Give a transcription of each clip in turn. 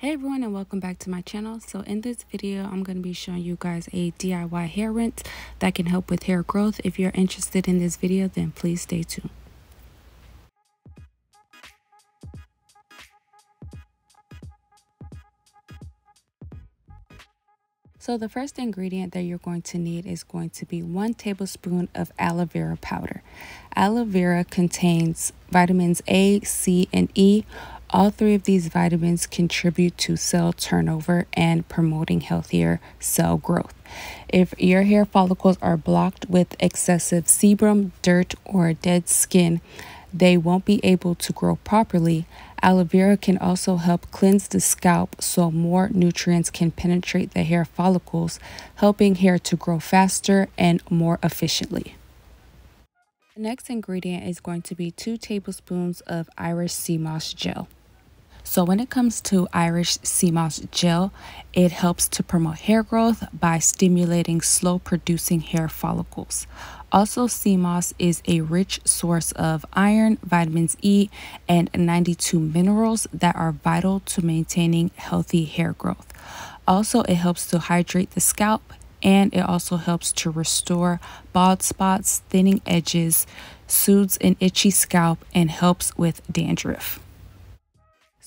Hey everyone and welcome back to my channel. So in this video, I'm going to be showing you guys a DIY hair rinse that can help with hair growth. If you're interested in this video, then please stay tuned. So the first ingredient that you're going to need is going to be one tablespoon of aloe vera powder. Aloe vera contains vitamins A, C, and E, all three of these vitamins contribute to cell turnover and promoting healthier cell growth. If your hair follicles are blocked with excessive sebum, dirt, or dead skin, they won't be able to grow properly. Aloe vera can also help cleanse the scalp so more nutrients can penetrate the hair follicles, helping hair to grow faster and more efficiently. The next ingredient is going to be 2 tablespoons of Irish sea moss gel. So when it comes to Irish sea moss gel, it helps to promote hair growth by stimulating slow producing hair follicles. Also, sea moss is a rich source of iron, vitamins E, and 92 minerals that are vital to maintaining healthy hair growth. Also, it helps to hydrate the scalp and it also helps to restore bald spots, thinning edges, soothes an itchy scalp, and helps with dandruff.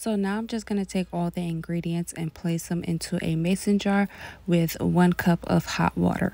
So now I'm just going to take all the ingredients and place them into a mason jar with one cup of hot water.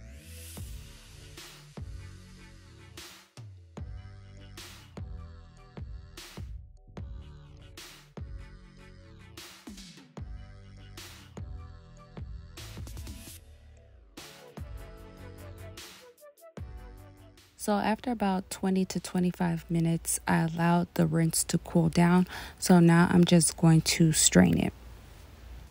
So after about 20 to 25 minutes, I allowed the rinse to cool down. So now I'm just going to strain it.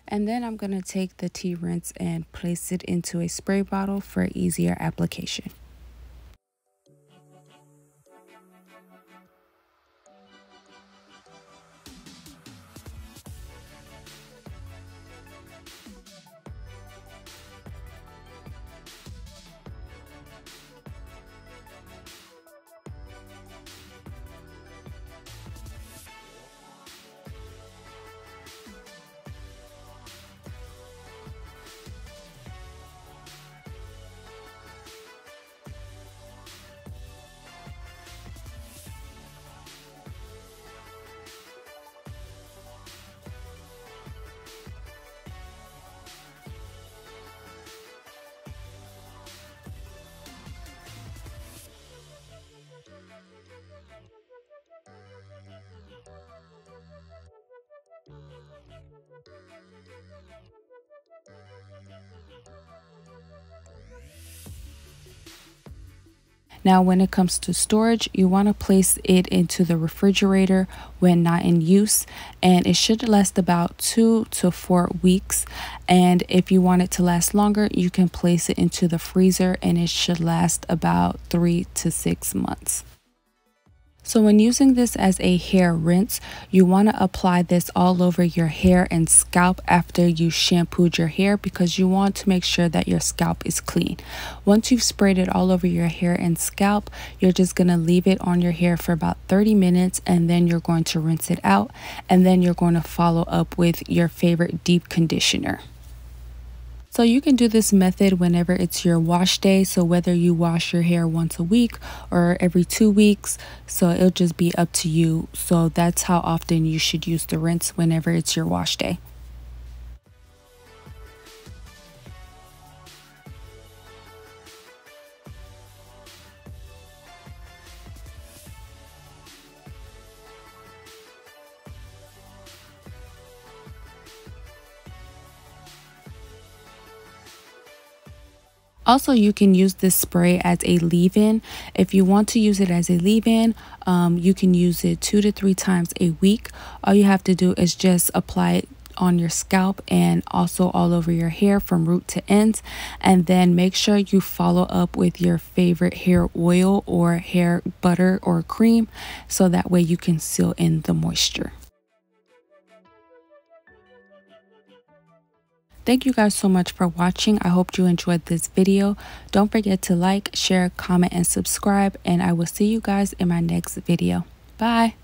And then I'm going to take the tea rinse and place it into a spray bottle for easier application. Now, when it comes to storage, you want to place it into the refrigerator when not in use, and it should last about two to four weeks. And if you want it to last longer, you can place it into the freezer and it should last about three to six months. So when using this as a hair rinse, you want to apply this all over your hair and scalp after you shampooed your hair because you want to make sure that your scalp is clean. Once you've sprayed it all over your hair and scalp, you're just going to leave it on your hair for about 30 minutes and then you're going to rinse it out and then you're going to follow up with your favorite deep conditioner. So you can do this method whenever it's your wash day. So whether you wash your hair once a week or every two weeks, so it'll just be up to you. So that's how often you should use the rinse whenever it's your wash day. Also, you can use this spray as a leave in. If you want to use it as a leave in, um, you can use it two to three times a week. All you have to do is just apply it on your scalp and also all over your hair from root to ends. And then make sure you follow up with your favorite hair oil or hair butter or cream so that way you can seal in the moisture. Thank you guys so much for watching. I hope you enjoyed this video. Don't forget to like, share, comment, and subscribe. And I will see you guys in my next video. Bye.